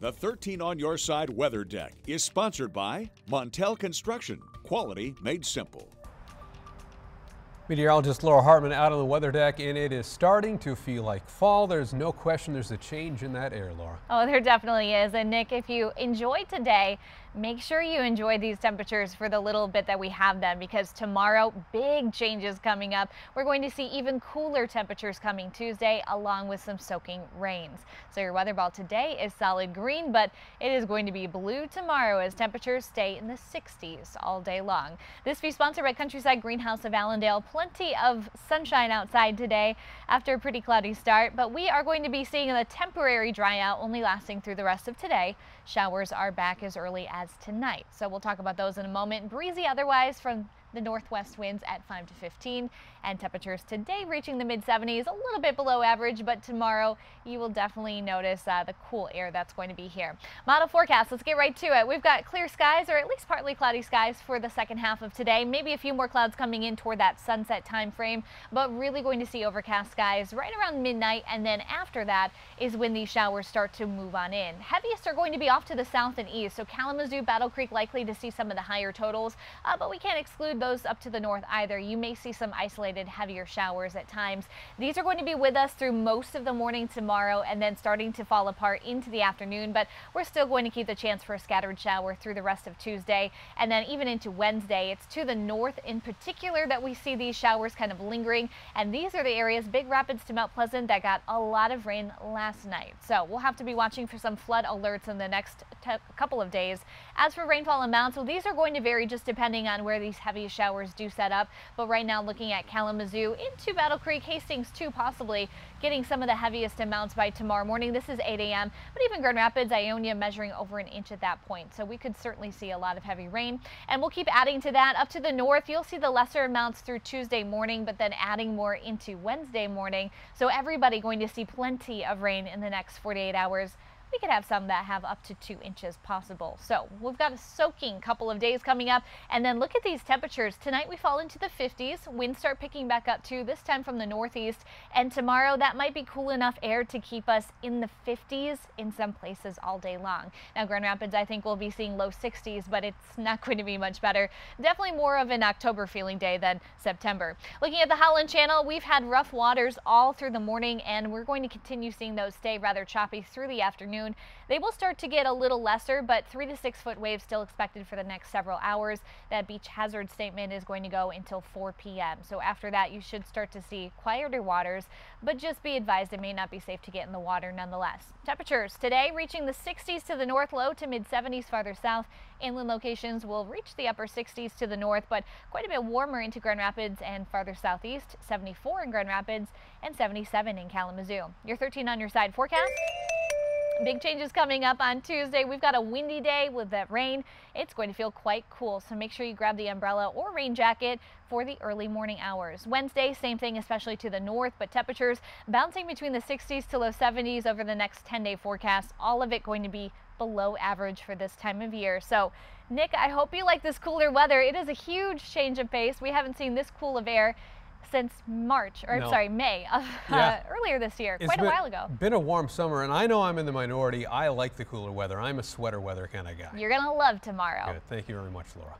The 13 on Your Side Weather Deck is sponsored by Montel Construction. Quality made simple. Meteorologist Laura Hartman out on the weather deck, and it is starting to feel like fall. There's no question there's a change in that air, Laura. Oh, there definitely is. And Nick, if you enjoyed today, make sure you enjoy these temperatures for the little bit that we have them because tomorrow, big changes coming up. We're going to see even cooler temperatures coming Tuesday along with some soaking rains. So your weather ball today is solid green, but it is going to be blue tomorrow as temperatures stay in the 60s all day long. This view sponsored by Countryside Greenhouse of Allendale. Plenty of sunshine outside today after a pretty cloudy start, but we are going to be seeing a temporary dry out only lasting through the rest of today. Showers are back as early as tonight. So we'll talk about those in a moment. Breezy otherwise from the northwest winds at 5 to 15 and temperatures today reaching the mid 70s, a little bit below average, but tomorrow you will definitely notice uh, the cool air that's going to be here. Model forecast, let's get right to it. We've got clear skies or at least partly cloudy skies for the second half of today. Maybe a few more clouds coming in toward that sunset time frame, but really going to see overcast skies right around midnight. And then after that is when these showers start to move on in. Heaviest are going to be off to the south and east. So Kalamazoo, Battle Creek likely to see some of the higher totals, uh, but we can't exclude those up to the north either. You may see some isolated heavier showers at times. These are going to be with us through most of the morning tomorrow and then starting to fall apart into the afternoon, but we're still going to keep the chance for a scattered shower through the rest of Tuesday and then even into Wednesday. It's to the north in particular that we see these showers kind of lingering and these are the areas Big Rapids to Mount Pleasant that got a lot of rain last night. So we'll have to be watching for some flood alerts in the next couple of days. As for rainfall amounts, well, these are going to vary just depending on where these heavy showers do set up. But right now, looking at Kalamazoo into Battle Creek, Hastings too, possibly getting some of the heaviest amounts by tomorrow morning. This is 8 a.m. But even Grand Rapids, Ionia measuring over an inch at that point. So we could certainly see a lot of heavy rain. And we'll keep adding to that up to the north. You'll see the lesser amounts through Tuesday morning, but then adding more into Wednesday morning. So everybody going to see plenty of rain in the next 48 hours we could have some that have up to two inches possible. So we've got a soaking couple of days coming up. And then look at these temperatures. Tonight we fall into the 50s. Winds start picking back up too, this time from the northeast. And tomorrow that might be cool enough air to keep us in the 50s in some places all day long. Now Grand Rapids, I think we'll be seeing low 60s, but it's not going to be much better. Definitely more of an October feeling day than September. Looking at the Holland Channel, we've had rough waters all through the morning and we're going to continue seeing those stay rather choppy through the afternoon afternoon. They will start to get a little lesser, but three to six foot waves still expected for the next several hours. That beach hazard statement is going to go until 4 p.m. So after that, you should start to see quieter waters, but just be advised it may not be safe to get in the water nonetheless. Temperatures today reaching the 60s to the north, low to mid 70s farther south. Inland locations will reach the upper 60s to the north, but quite a bit warmer into Grand Rapids and farther southeast. 74 in Grand Rapids and 77 in Kalamazoo. Your 13 on your side forecast. Big changes coming up on Tuesday. We've got a windy day with that rain. It's going to feel quite cool, so make sure you grab the umbrella or rain jacket for the early morning hours. Wednesday, same thing, especially to the north, but temperatures bouncing between the 60s to low 70s over the next 10-day forecast. All of it going to be below average for this time of year. So, Nick, I hope you like this cooler weather. It is a huge change of pace. We haven't seen this cool of air since March, or no. sorry, May of yeah. uh, earlier this year, it's quite been, a while ago. Been a warm summer, and I know I'm in the minority. I like the cooler weather. I'm a sweater weather kind of guy. You're gonna love tomorrow. Good. Thank you very much, Laura.